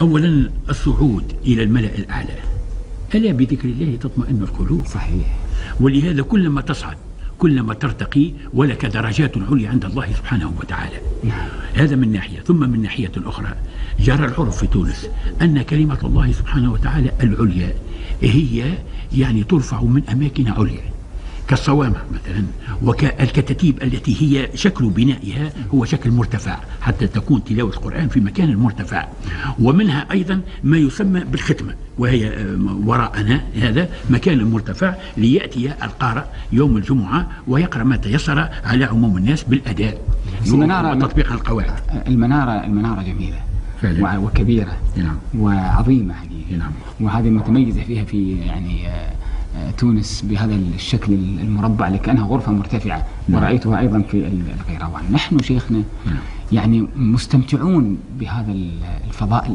أولا الصعود إلى الملأ الأعلى. ألا بذكر الله تطمئن القلوب؟ صحيح. ولهذا كلما تصعد كلما ترتقي ولك درجات عليا عند الله سبحانه وتعالى. نعم. هذا من ناحية. ثم من ناحية أخرى جرى العرف في تونس أن كلمة الله سبحانه وتعالى العليا هي يعني ترفع من أماكن عليا. كالصوامع مثلا وكالكتاتيب التي هي شكل بنائها هو شكل مرتفع حتى تكون تلاوة القرآن في مكان مرتفع ومنها أيضا ما يسمى بالختمة وهي آه، وراءنا هذا مكان مرتفع ليأتي القارئ يوم الجمعة ويقرأ ما تيسر على عموم الناس بالأداء المنارة وتطبيق القواعد المنارة المنارة جميلة فعلا. وكبيرة نعم. وعظيمة يعني نعم. وهذه متميزة فيها في يعني آه، تونس بهذا الشكل المربع لكأنها غرفة مرتفعة نعم. ورأيتها أيضا في ال- القيروان نحن شيخنا نعم. يعني مستمتعون بهذا ال- الفضاء